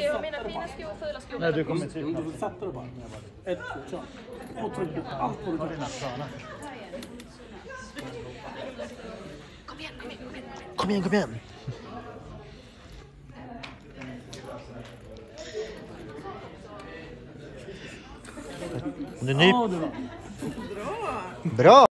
Ska jag ha mina fina skor fula skor? Nej, du kommer Jo, Du får sätta dig bara. Ett, två, kör. Och tryck på allt vad du kan. Kom igen, kom igen! Om du nyp... Ja. Bra!